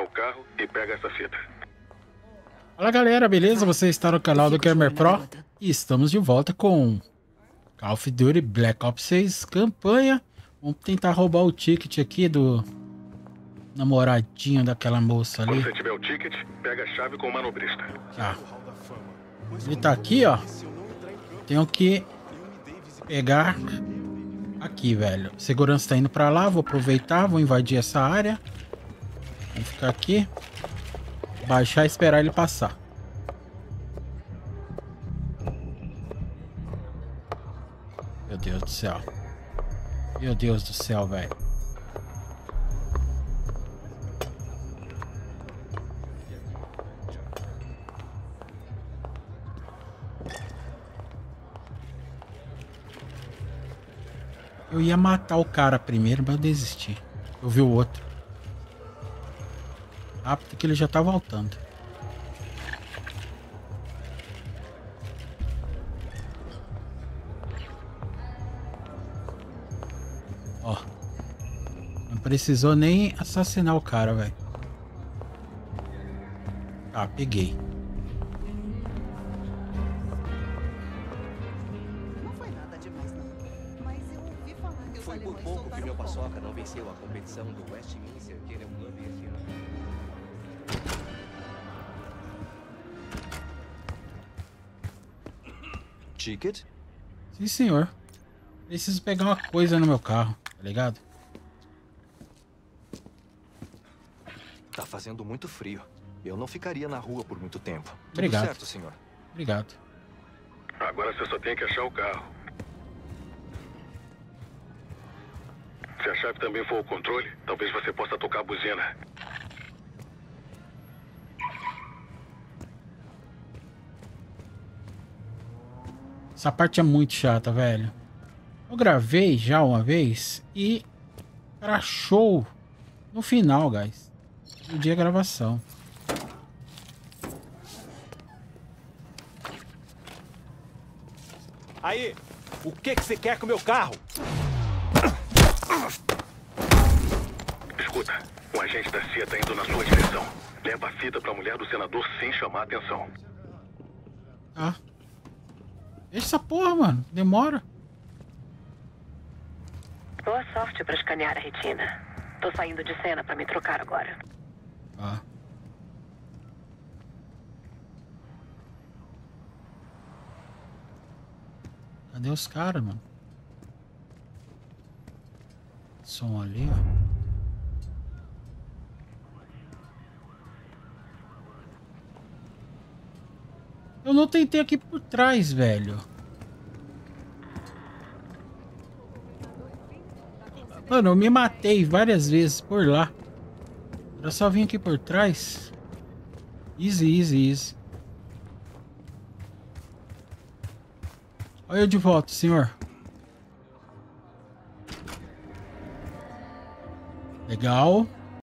o carro e pega essa fita. Fala galera, beleza? Você está no canal do Gamer Pro e estamos de volta com Call of Duty Black Ops 6 campanha. Vamos tentar roubar o ticket aqui do namoradinho daquela moça ali. Quando você tiver o ticket, pega a chave com o manobrista. Tá. Ele tá aqui, ó. Tenho que pegar aqui, velho. Segurança tá indo pra lá, vou aproveitar, vou invadir essa área. Vou ficar aqui. Baixar e esperar ele passar. Meu Deus do céu. Meu Deus do céu, velho. Eu ia matar o cara primeiro, mas eu desisti. Eu vi o outro. Rápido que ele já tá voltando. Ó. Não precisou nem assassinar o cara, velho. Tá, peguei. Não foi nada demais, não. Mas eu ouvi falar que os Foi por pouco que meu paçoca não venceu a competição do Westminster Kennel Club esse ano. Ticket? Sim, senhor. Preciso pegar uma coisa no meu carro, tá ligado? Tá fazendo muito frio. Eu não ficaria na rua por muito tempo. Tudo Obrigado. certo, senhor. Obrigado. Agora você só tem que achar o carro. Se a chave também for o controle, talvez você possa tocar a buzina. Essa parte é muito chata, velho. Eu gravei já uma vez e crashou no final, guys. No dia da gravação. Aí, o que que você quer com o meu carro? Escuta, um agente da CIA tá indo na sua direção. Leva a fita pra mulher do senador sem chamar atenção. Tá. Deixa essa porra, mano. Demora. Boa sorte pra escanear a retina. Tô saindo de cena pra me trocar agora. Tá. Cadê os caras, mano? Som ali, ó. Eu não tentei aqui por trás, velho. Mano, eu me matei várias vezes por lá. Eu só vim aqui por trás. Easy, easy, easy. Olha eu de volta, senhor. Legal.